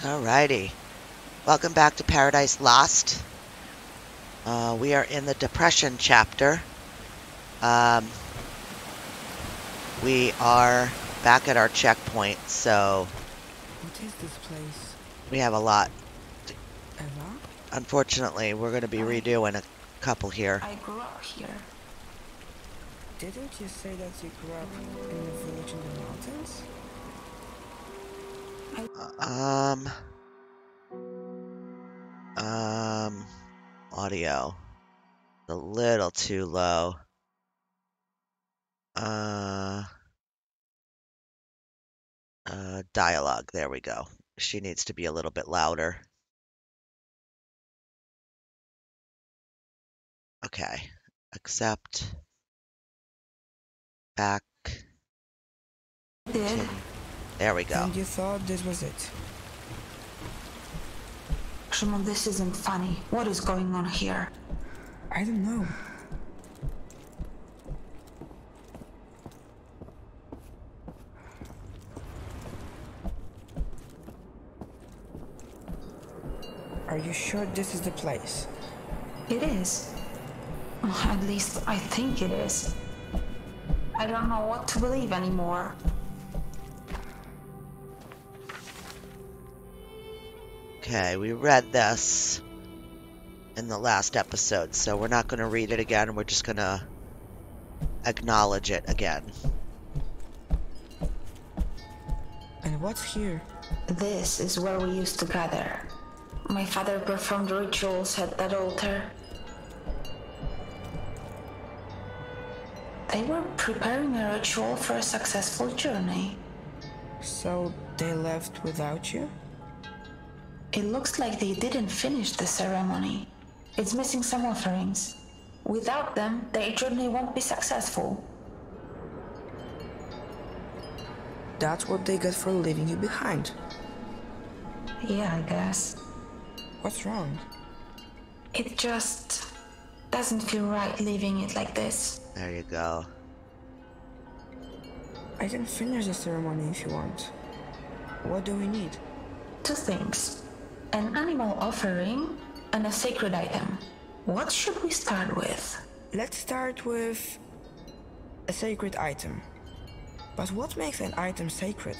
Alrighty. Welcome back to Paradise Lost. Uh, we are in the Depression chapter. Um, we are back at our checkpoint, so What is this place? we have a lot. Eva? Unfortunately, we're going to be redoing a couple here. I grew up here. Didn't you say that you grew up in a village in the mountains? Um. Um. Audio. A little too low. Uh. Uh, dialogue. There we go. She needs to be a little bit louder. Okay. Accept. Back. Did. There we go. And you thought this was it? Szymon, this isn't funny. What is going on here? I don't know. Are you sure this is the place? It is. At least I think it is. I don't know what to believe anymore. Okay, we read this in the last episode, so we're not going to read it again. We're just going to acknowledge it again. And what's here? This is where we used to gather. My father performed rituals at that altar. They were preparing a ritual for a successful journey. So they left without you? It looks like they didn't finish the ceremony. It's missing some offerings. Without them, their journey won't be successful. That's what they get for leaving you behind. Yeah, I guess. What's wrong? It just doesn't feel right leaving it like this. There you go. I can finish the ceremony if you want. What do we need? Two things an animal offering and a sacred item. What should we start with? Let's start with a sacred item. But what makes an item sacred?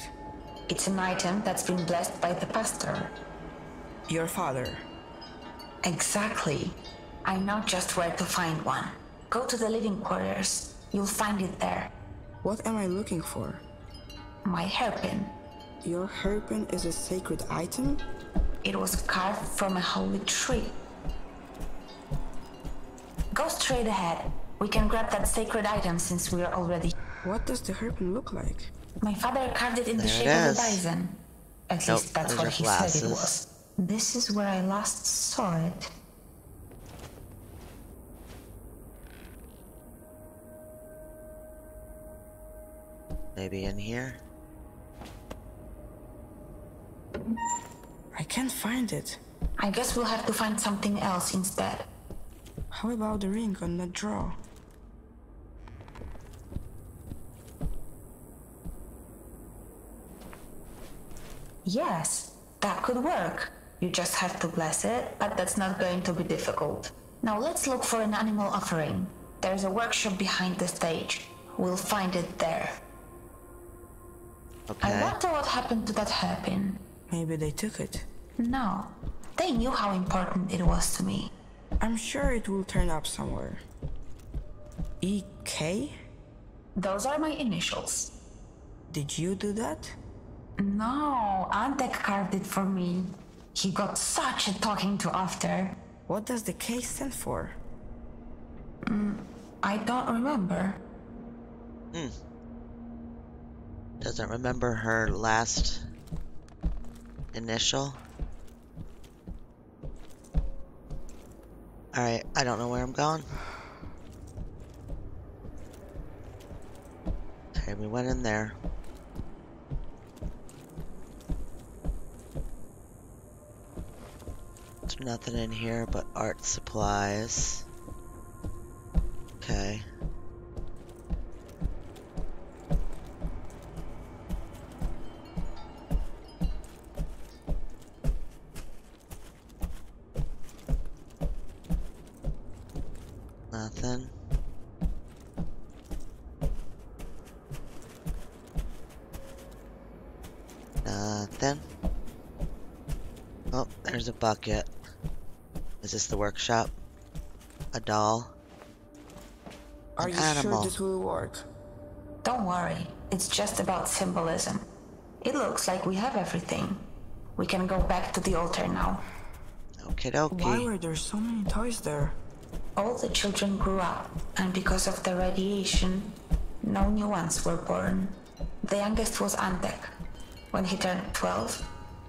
It's an item that's been blessed by the pastor. Your father. Exactly. I know just where to find one. Go to the living quarters. You'll find it there. What am I looking for? My hairpin. Your hairpin is a sacred item? It was carved from a holy tree. Go straight ahead. We can grab that sacred item since we're already. What does the hairpin look like? My father carved it in the There it shape of a is. bison. At Nope, least that's what are he said it was. This is where I last saw it. Maybe in here? I can't find it. I guess we'll have to find something else instead. How about the ring on the drawer? Yes, that could work. You just have to bless it, but that's not going to be difficult. Now let's look for an animal offering. There's a workshop behind the stage. We'll find it there. Okay. I wonder what happened to that hairpin. Maybe they took it. No, they knew how important it was to me. I'm sure it will turn up somewhere. EK? Those are my initials. Did you do that? No, Antek carved it for me. He got such a talking to after. What does the K stand for? Mm, I don't remember. Hmm. Doesn't remember her last initial. Alright, I don't know where I'm going. Okay, we went in there. There's nothing in here but art supplies. Okay. Bucket. Is this the workshop? A doll? Are An you animal. sure this will work? Don't worry, it's just about symbolism. It looks like we have everything. We can go back to the altar now. Okie Why dokie. were there so many toys there? All the children grew up, and because of the radiation, no new ones were born. The youngest was Antek. When he turned 12,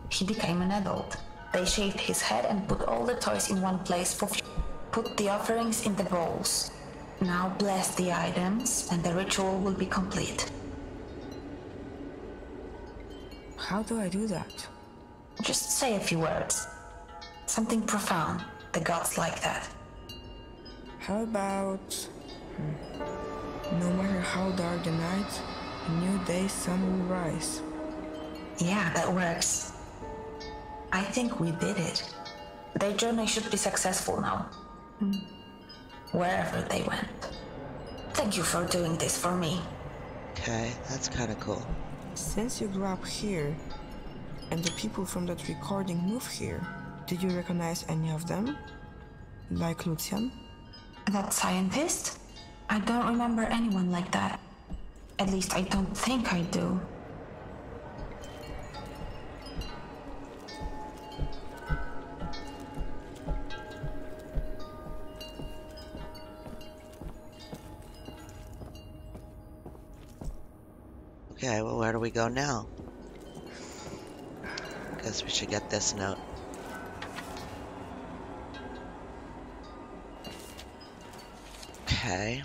he became an adult. They shaved his head and put all the toys in one place for put the offerings in the bowls. Now bless the items, and the ritual will be complete. How do I do that? Just say a few words. Something profound. The gods like that. How about. hmm, No matter how dark the night, a new day sun will rise. Yeah, that works. I think we did it. Their journey should be successful now. Hmm. Wherever they went. Thank you for doing this for me. Okay, that's kind of cool. Since you grew up here, and the people from that recording moved here, did you recognize any of them? Like Lucian? That scientist? I don't remember anyone like that. At least I don't think I do. Okay, well, where do we go now? Guess we should get this note. Okay.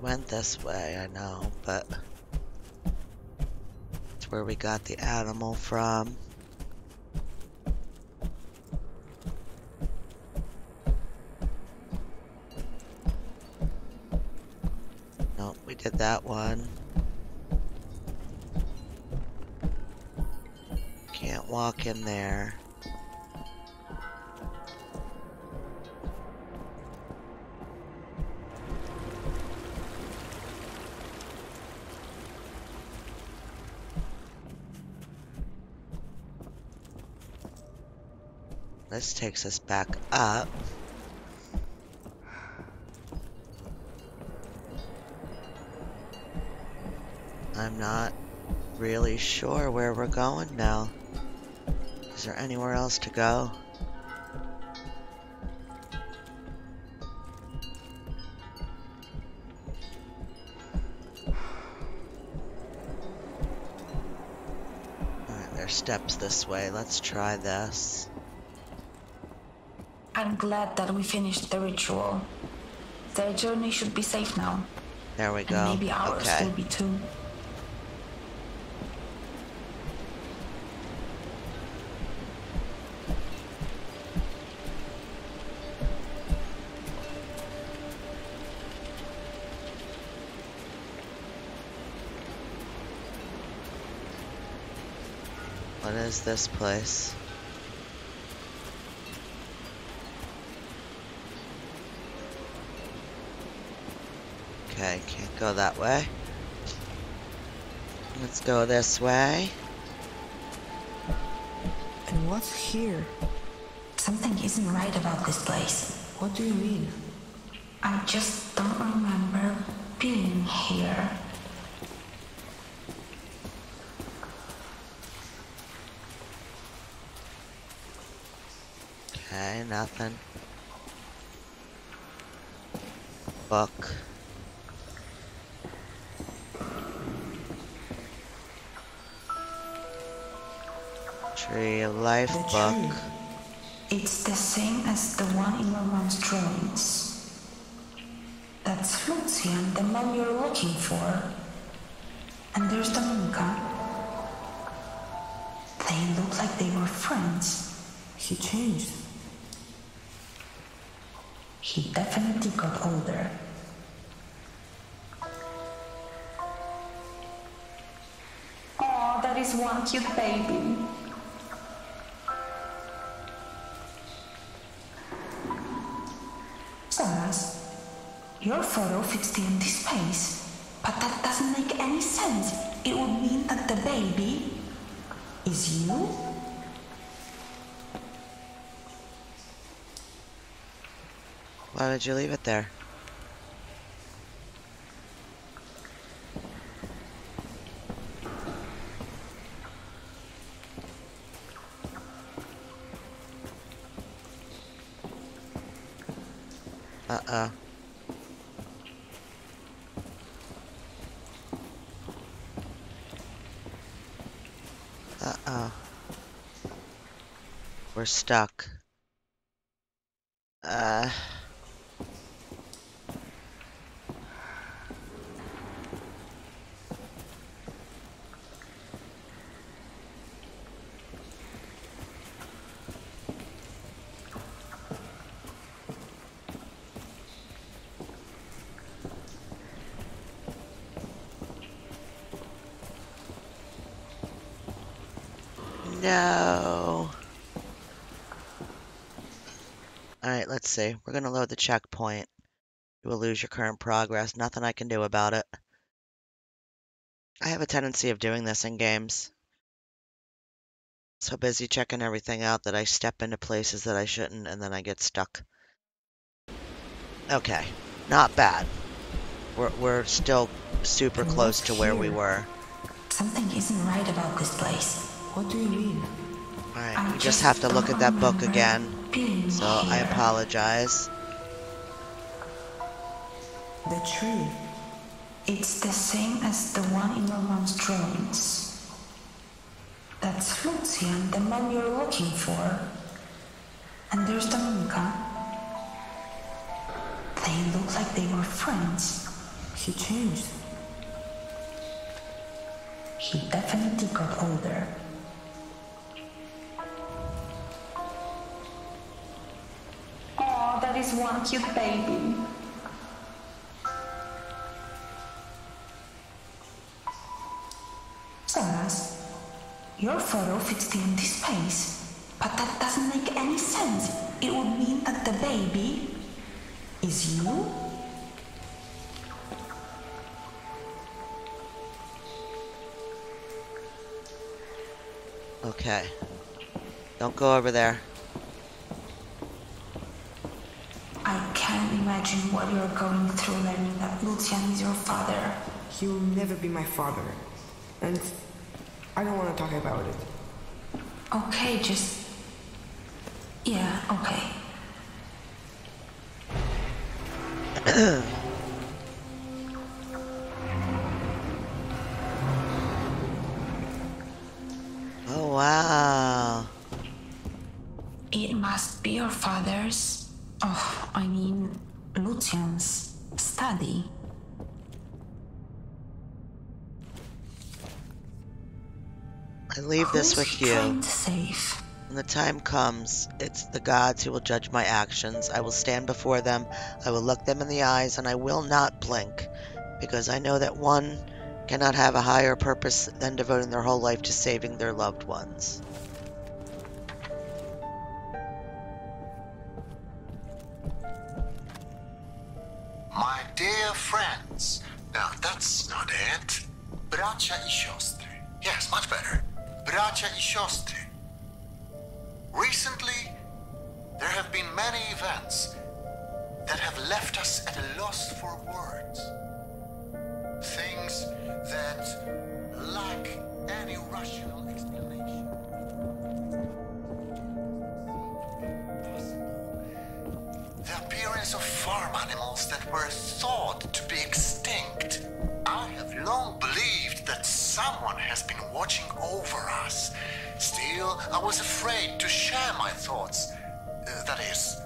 Went this way, I know, but where we got the animal from. Nope, we did that one. Can't walk in there. Takes us back up. I'm not really sure where we're going now. Is there anywhere else to go? Alright, there's steps this way. Let's try this. I'm glad that we finished the ritual. Their journey should be safe now. There we And go. maybe ours okay. will be too. What is this place? Okay, can't go that way. Let's go this way. And what's here? Something isn't right about this place. What do you mean? I just don't remember being here. Okay, nothing. Book. a life the buck. Tree. It's the same as the one in my mom's drawings. That's Lucian, the mom you're looking for. And there's Dominica. They look like they were friends. He changed. He definitely got older. Oh, that is one cute baby. Your photo fits the empty space, but that doesn't make any sense. It would mean that the baby is you? Why did you leave it there? We're stuck. Uh... No. Alright, let's see. We're gonna load the checkpoint. You will lose your current progress. Nothing I can do about it. I have a tendency of doing this in games. So busy checking everything out that I step into places that I shouldn't and then I get stuck. Okay, not bad. We're, we're still super And close what's to where we were. Something isn't right about this place. What do you mean? Alright, I we just have to look at that book remember again. Being So I apologize. The tree. It's the same as the one in your mom's drawings. That's Lucian, the man you're looking for. And there's Dominica. They look like they were friends. He changed. He definitely got older. That is one cute baby. Soras, your photo fits the empty space, but that doesn't make any sense. It would mean that the baby is you? Okay. Don't go over there. I can't imagine what you're going through learning that Lucian is your father. He will never be my father. And I don't want to talk about it. Okay, just. Yeah, okay. you. Trying to save. When the time comes, it's the gods who will judge my actions. I will stand before them, I will look them in the eyes, and I will not blink, because I know that one cannot have a higher purpose than devoting their whole life to saving their loved ones. My dear friends, now that's not it. Bracia i Recently, there have been many events that have left us at a loss for words. Things that lack any rational explanation. The appearance of farm animals that were thought to be extinct. I have long believed that someone has been watching over us. Still, I was afraid to share my thoughts. Uh, that is,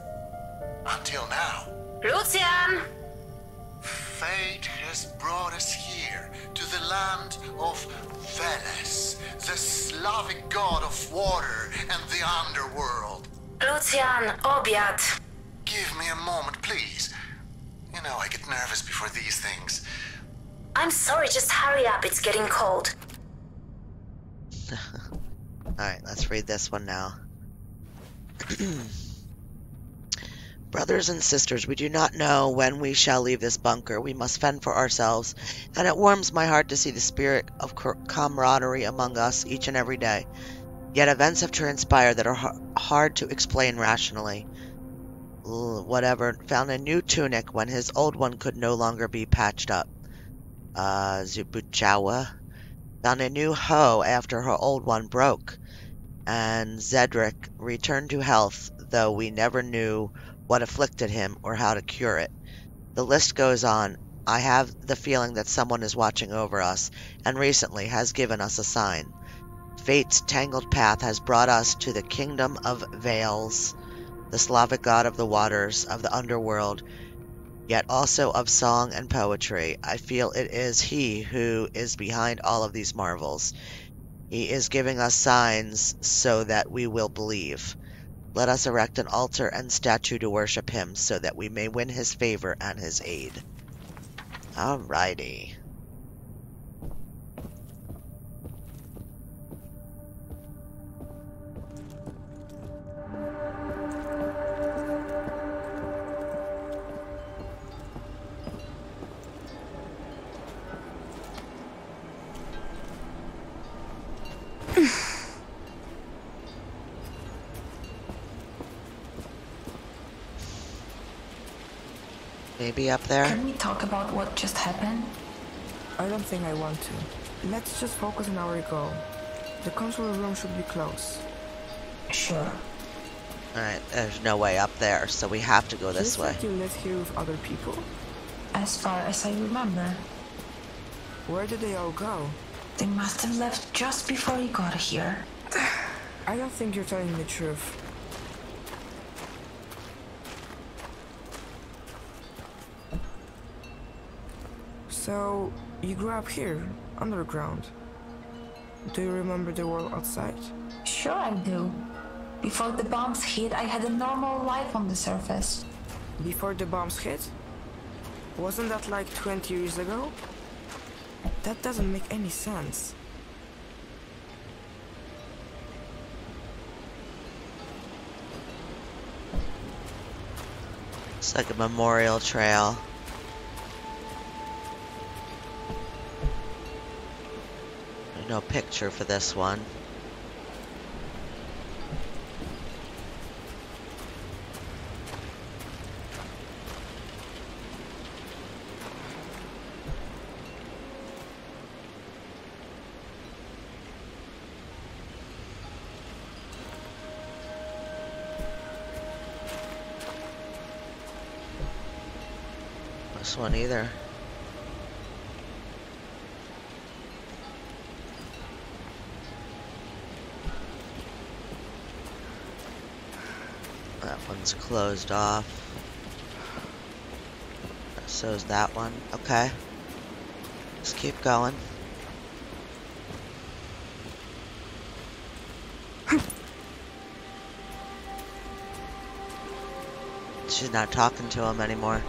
until now. Lucian! Fate has brought us here to the land of Veles, the Slavic god of water and the underworld. Lucian, obiad. Give me a moment, please. You know, I get nervous before these things. I'm sorry, just hurry up, it's getting cold. Alright, let's read this one now. Brothers and sisters, we do not know when we shall leave this bunker. We must fend for ourselves, and it warms my heart to see the spirit of camaraderie among us each and every day. Yet events have transpired that are hard to explain rationally. Whatever, found a new tunic when his old one could no longer be patched up. Uh, Zubuchawa found a new hoe after her old one broke. And Zedric returned to health, though we never knew what afflicted him, or how to cure it. The list goes on. I have the feeling that someone is watching over us, and recently has given us a sign. Fate's tangled path has brought us to the kingdom of Veles, the Slavic god of the waters, of the underworld, yet also of song and poetry. I feel it is he who is behind all of these marvels. He is giving us signs so that we will believe. Let us erect an altar and statue to worship him, so that we may win his favor and his aid. Alrighty. Maybe up there? Can we talk about what just happened? I don't think I want to. Let's just focus on our goal. The control room should be close. Sure. Alright, there's no way up there, so we have to go this you way. you live here with other people? As far as I remember. Where did they all go? They must have left just before you got here. I don't think you're telling the truth. So, you grew up here, underground. Do you remember the world outside? Sure I do. Before the bombs hit, I had a normal life on the surface. Before the bombs hit? Wasn't that like 20 years ago? That doesn't make any sense. It's like a memorial trail. No picture for this one. This one either. one's closed off. So is that one. Okay. Let's keep going. She's not talking to him anymore.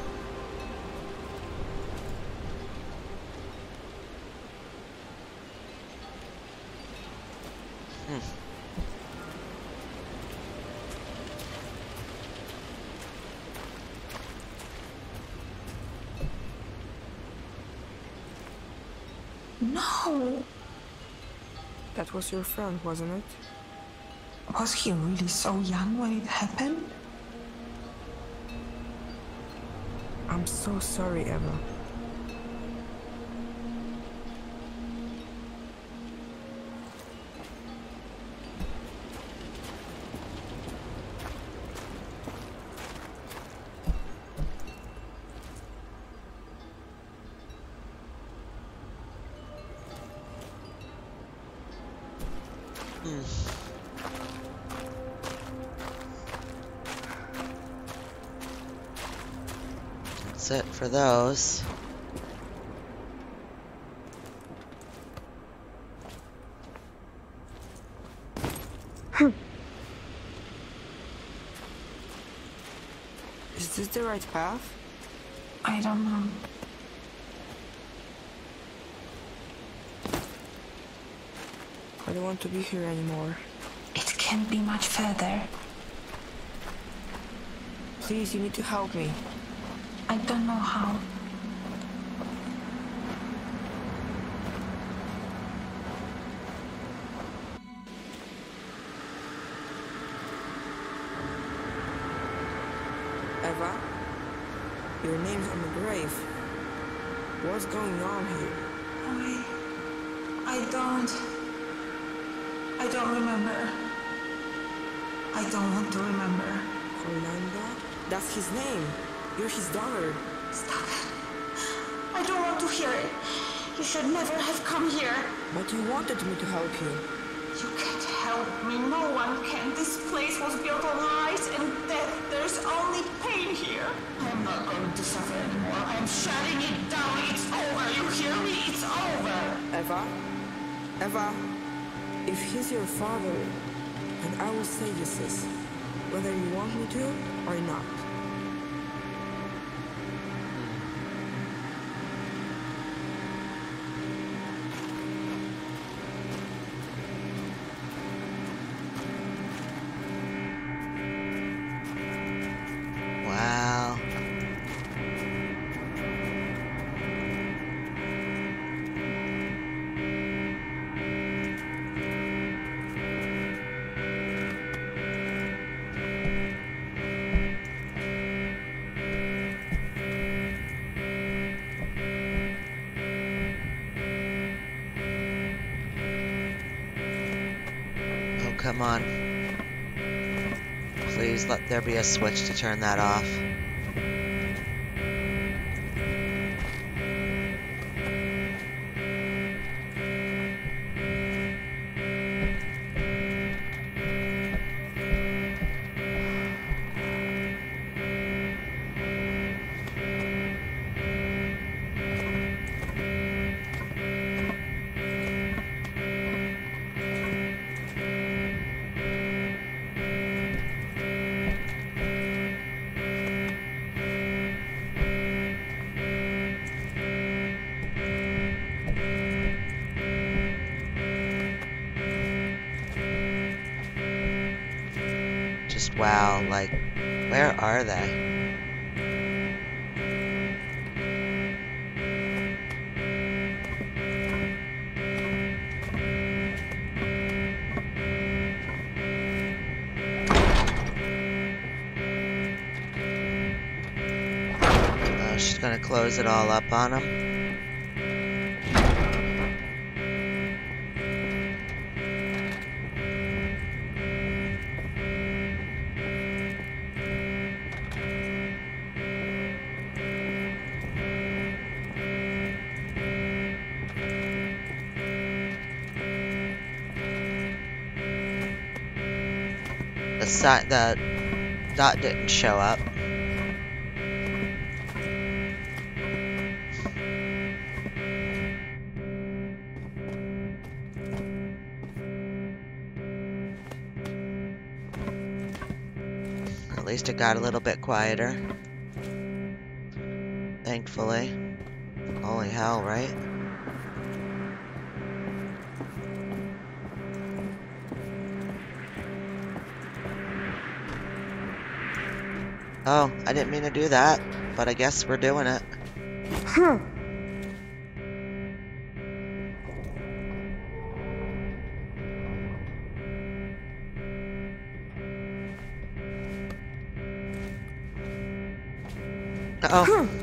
Was your friend, wasn't it? Was he really so young when it happened? I'm so sorry, Eva. Those. Is this the right path? I don't know. I don't want to be here anymore. It can't be much further. Please, you need to help me. I don't know how. Eva, your name's on the grave. What's going on here? I. I don't. I don't remember. I don't want to remember. Orlando? That's his name. You're his daughter. Stop it. I don't want to hear it. You should never have come here. But you wanted me to help you. You can't help me. No one can. This place was built on lies and death. There's only pain here. I'm not going to suffer anymore. I'm shutting it down. It's over. You hear me? It's over. Eva? Eva? If he's your father, then I will say yes, sis. Whether you want me to or not. Come on. Please let there be a switch to turn that off. Are they? Oh, uh, she's gonna close it all up on him. That the dot didn't show up. At least it got a little bit quieter. Thankfully. Holy hell, right? Oh, I didn't mean to do that, but I guess we're doing it. Uh-oh. I don't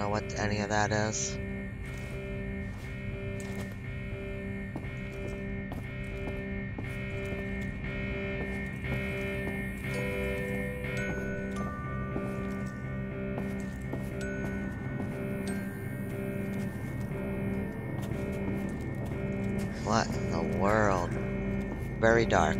know what any of that is. What in the world? Very dark.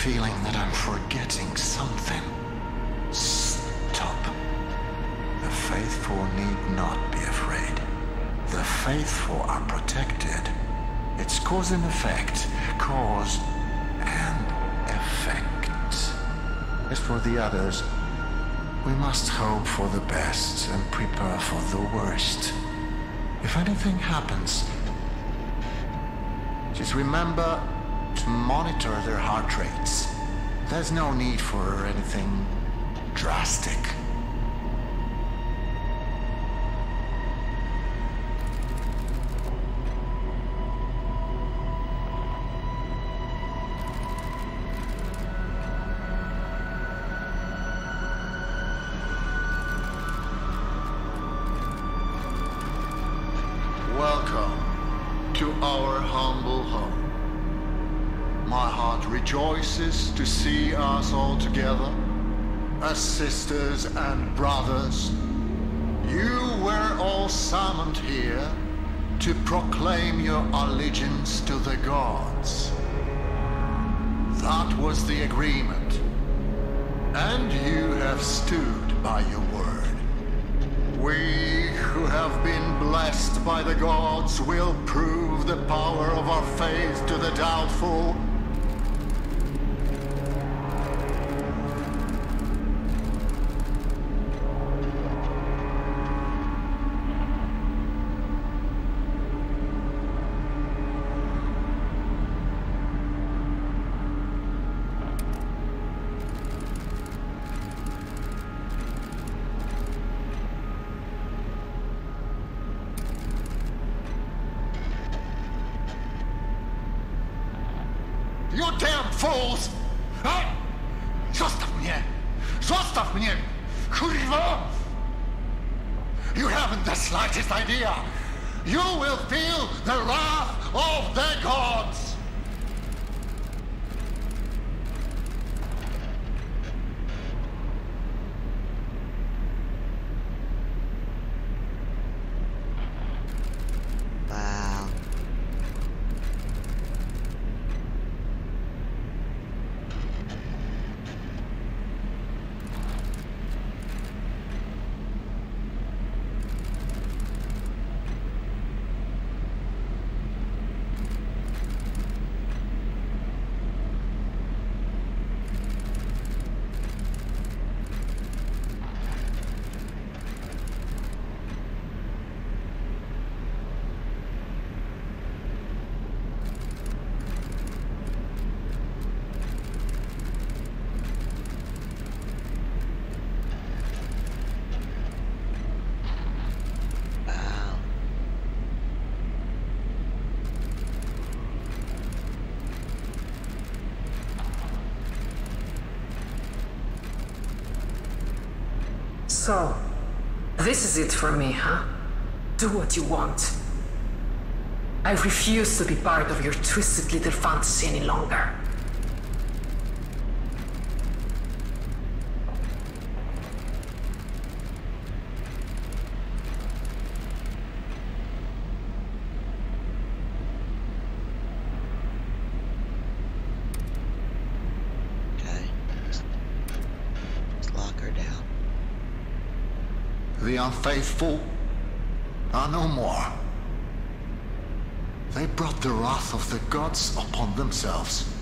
Feeling that I'm forgetting something. Stop. The faithful need not be afraid. The faithful are protected. It's cause and effect. Cause and effect. As for the others, we must hope for the best and prepare for the worst. If anything happens, just remember to monitor their heart rates. There's no need for anything drastic. To see us all together as sisters and brothers. You were all summoned here to proclaim your allegiance to the gods. That was the agreement. And you have stood by your word. We who have been blessed by the gods will prove the power of our faith to the doubtful. So, this is it for me, huh? Do what you want. I refuse to be part of your twisted little fantasy any longer. Okay. Just, just lock her down. Unfaithful are no more. They brought the wrath of the gods upon themselves.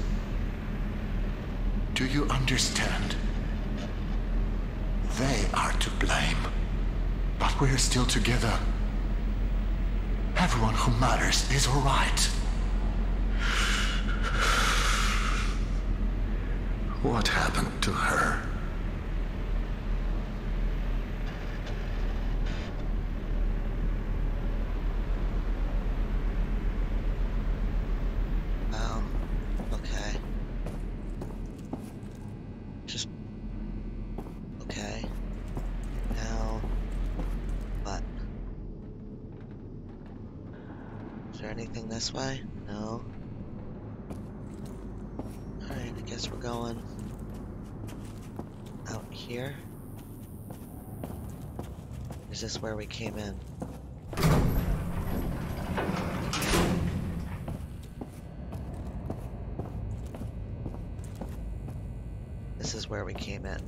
Do you understand? They are to blame. But we're still together. Everyone who matters is alright. What happened to her? there anything this way? No. Alright, I guess we're going out here. Is this where we came in? This is where we came in.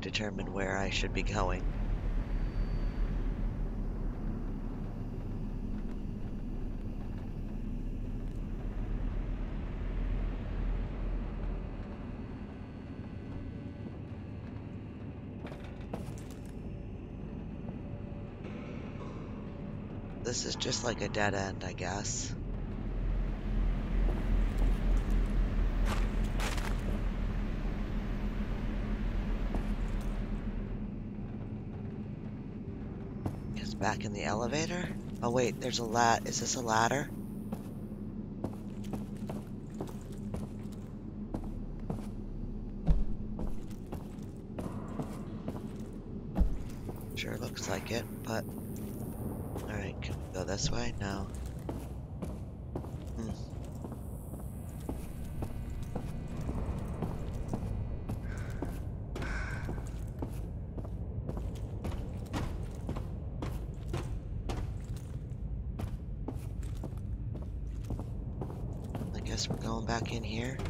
Determine where I should be going. This is just like a dead end, I guess. Is back in the elevator? Oh wait, there's a lat. Is this a ladder? Sure looks like it, but Alright, can we go this way? No. Hmm. I guess we're going back in here.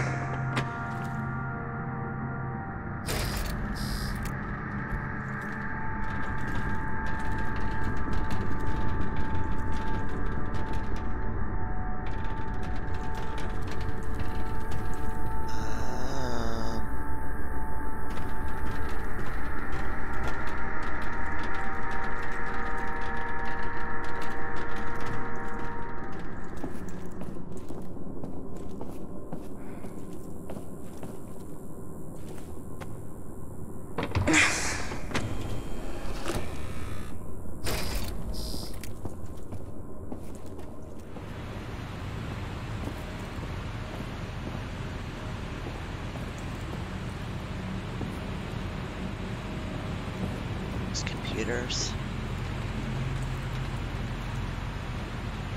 Computers.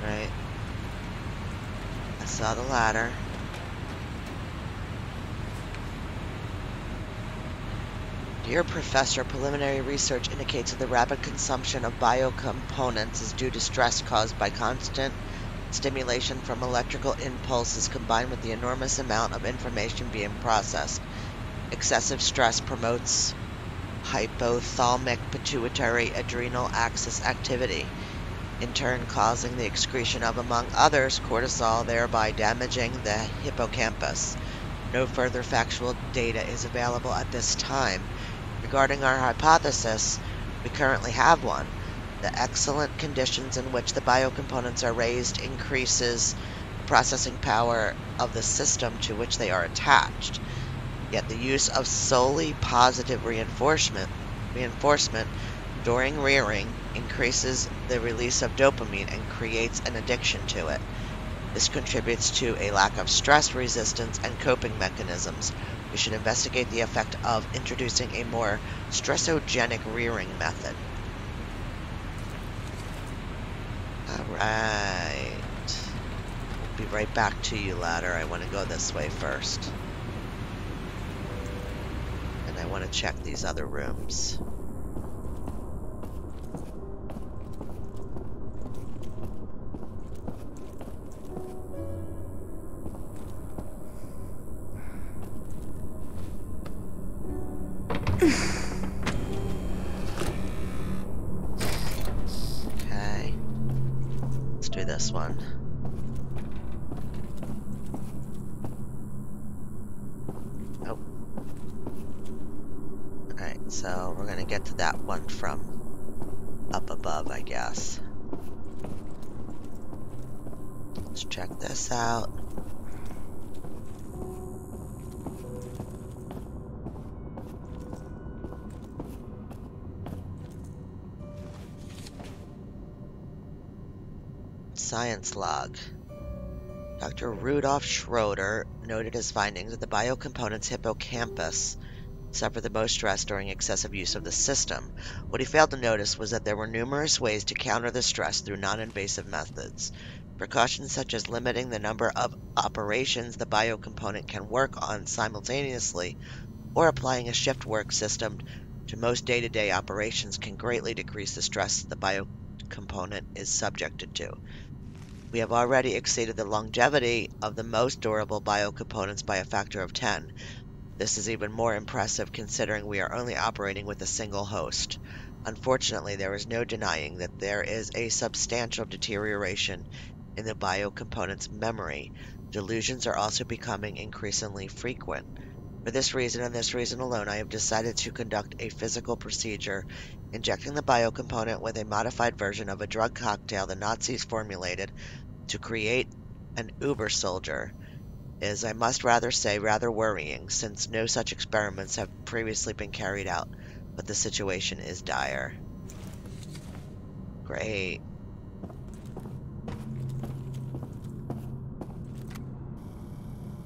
Right. I saw the ladder. Dear Professor, preliminary research indicates that the rapid consumption of biocomponents is due to stress caused by constant stimulation from electrical impulses combined with the enormous amount of information being processed. Excessive stress promotes hypothalamic pituitary adrenal axis activity, in turn causing the excretion of, among others, cortisol, thereby damaging the hippocampus. No further factual data is available at this time. Regarding our hypothesis, we currently have one. The excellent conditions in which the biocomponents are raised increases the processing power of the system to which they are attached. Yet the use of solely positive reinforcement reinforcement during rearing increases the release of dopamine and creates an addiction to it. This contributes to a lack of stress resistance and coping mechanisms. We should investigate the effect of introducing a more stressogenic rearing method. Alright. Be right back to you, ladder. I want to go this way first. I want to check these other rooms. okay. Let's do this one. Get to that one from up above, I guess. Let's check this out. Science log. Dr. Rudolf Schroeder noted his findings that the biocomponent's hippocampus suffered the most stress during excessive use of the system. What he failed to notice was that there were numerous ways to counter the stress through non-invasive methods. Precautions such as limiting the number of operations the biocomponent can work on simultaneously or applying a shift work system to most day-to-day operations can greatly decrease the stress the biocomponent is subjected to. We have already exceeded the longevity of the most durable biocomponents by a factor of 10. This is even more impressive considering we are only operating with a single host. Unfortunately, there is no denying that there is a substantial deterioration in the biocomponent's memory. Delusions are also becoming increasingly frequent. For this reason and this reason alone, I have decided to conduct a physical procedure, injecting the biocomponent with a modified version of a drug cocktail the Nazis formulated to create an uber soldier is, I must rather say, rather worrying, since no such experiments have previously been carried out, but the situation is dire. Great.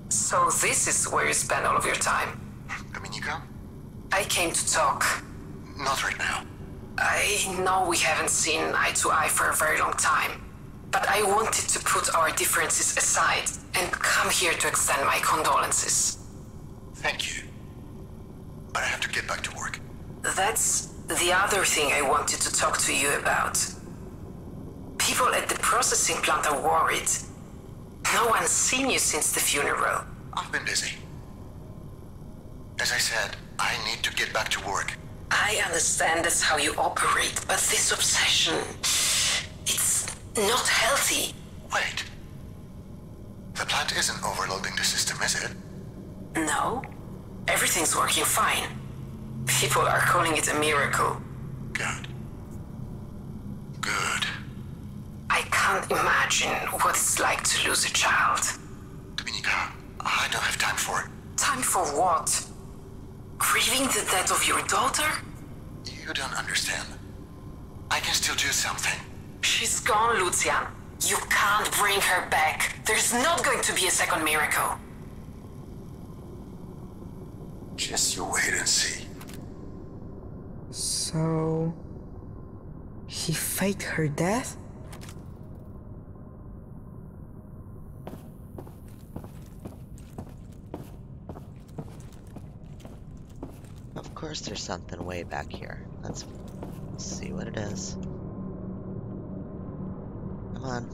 So this is where you spend all of your time. Dominica? I came to talk. Not right now. I know we haven't seen eye to eye for a very long time, but I wanted to put our differences aside and come here to extend my condolences. Thank you. But I have to get back to work. That's the other thing I wanted to talk to you about. People at the processing plant are worried. No one's seen you since the funeral. I've been busy. As I said, I need to get back to work. I understand that's how you operate, but this obsession. It's not healthy. Wait. The plant isn't overloading the system, is it? No. Everything's working fine. People are calling it a miracle. Good. Good. I can't imagine what it's like to lose a child. Dominica, I don't have time for it. Time for what? Grieving the death of your daughter? You don't understand. I can still do something. She's gone, Lucian. You can't bring her back. There's not going to be a second miracle. Just you wait and see. So. He faked her death? Of course there's something way back here. Let's see what it is. Come on.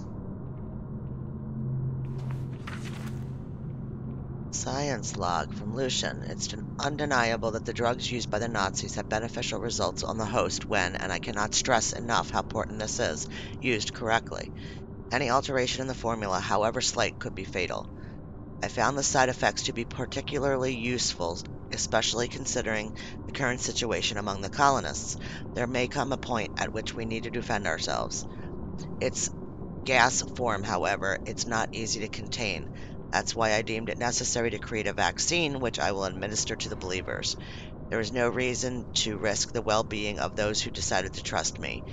Science log from Lucian. It's undeniable that the drugs used by the Nazis have beneficial results on the host when, and I cannot stress enough how important this is, used correctly. Any alteration in the formula, however slight, could be fatal. I found the side effects to be particularly useful, especially considering the current situation among the colonists. There may come a point at which we need to defend ourselves. Its gas form, however, it's not easy to contain. That's why I deemed it necessary to create a vaccine which I will administer to the believers. There is no reason to risk the well-being of those who decided to trust me.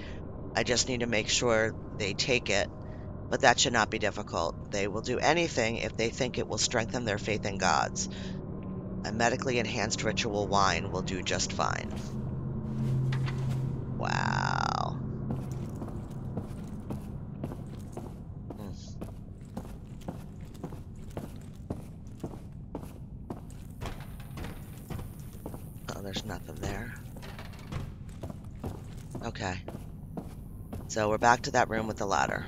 I just need to make sure they take it but that should not be difficult. They will do anything if they think it will strengthen their faith in gods. A medically enhanced ritual wine will do just fine. Wow. Hmm. Oh, there's nothing there. Okay. So we're back to that room with the ladder.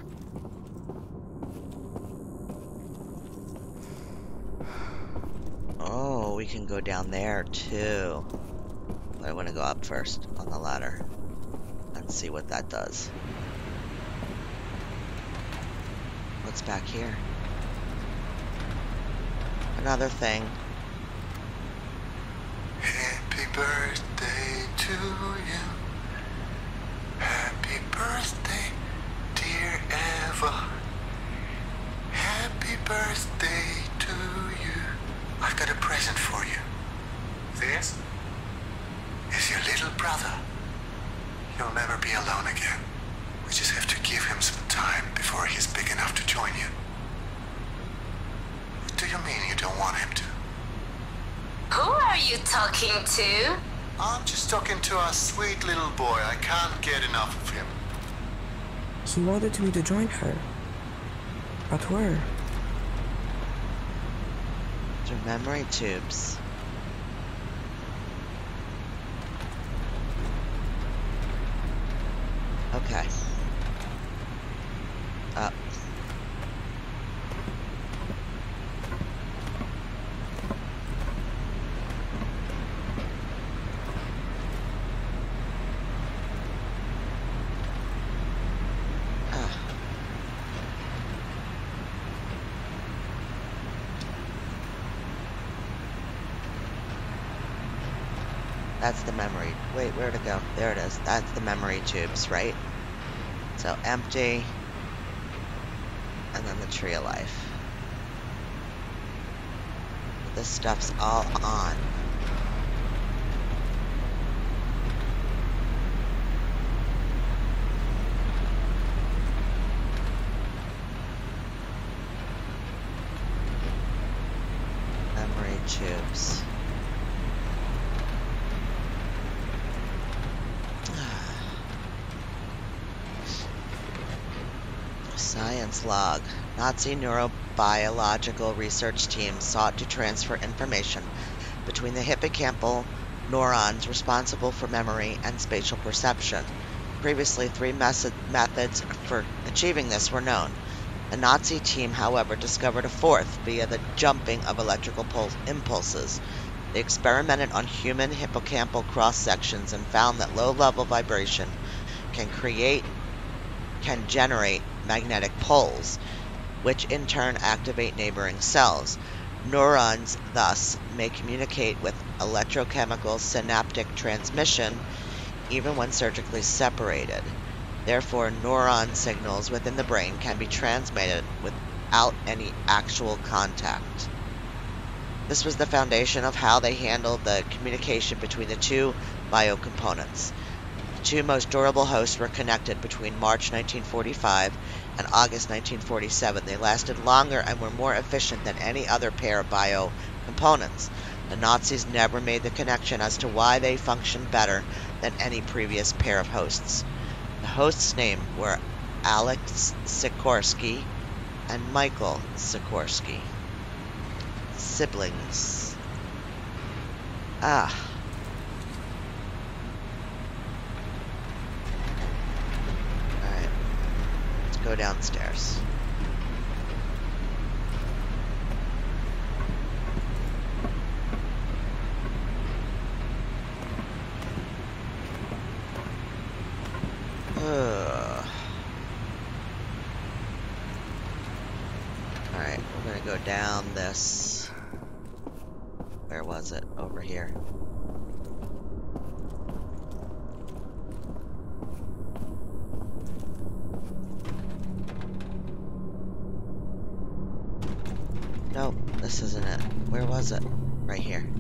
Oh, we can go down there too. But I want to go up first on the ladder and see what that does. what's back here? Another thing. Happy birthday to you. Happy birthday, dear Eva. Happy birthday to you. I've got a present for you. This is your little brother. You'll never be alone again. We just have to give him some time before he's big enough to join you. What do you mean you don't want him to? Who are you talking to? I'm just talking to our sweet little boy. I can't get enough of him. He wanted me to join her. But where? Through memory tubes. Okay. Up. Ah. That's the memory. Wait, where to go? There it is. That's the memory tubes, right? So empty. And then the tree of life. This stuff's all on. Memory tubes. Nazi neurobiological research team sought to transfer information between the hippocampal neurons responsible for memory and spatial perception. Previously, three method- methods for achieving this were known. The Nazi team, however, discovered a fourth via the jumping of electrical pul- impulses. They experimented on human hippocampal cross sections and found that low level vibration can create can generate magnetic poles, which in turn activate neighboring cells. Neurons thus may communicate with electrochemical synaptic transmission even when surgically separated. Therefore, neuron signals within the brain can be transmitted without any actual contact. This was the foundation of how they handled the communication between the two biocomponents. The two most durable hosts were connected between March 1945 and August 1947. They lasted longer and were more efficient than any other pair of bio components. The Nazis never made the connection as to why they functioned better than any previous pair of hosts. The hosts' names were Alex Sikorsky and Michael Sikorsky. Siblings. Ah. Alright. Let's go downstairs. Alright, we're gonna go down this. Where was it? Over here. Nope, this isn't it. Right here.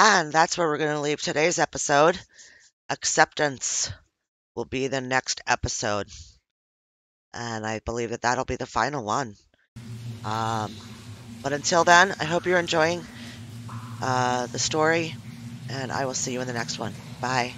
And that's where we're going to leave today's episode. Acceptance will be the next episode. And I believe that that'll be the final one. Um, but until then, I hope you're enjoying uh, the story, and I will see you in the next one. Bye.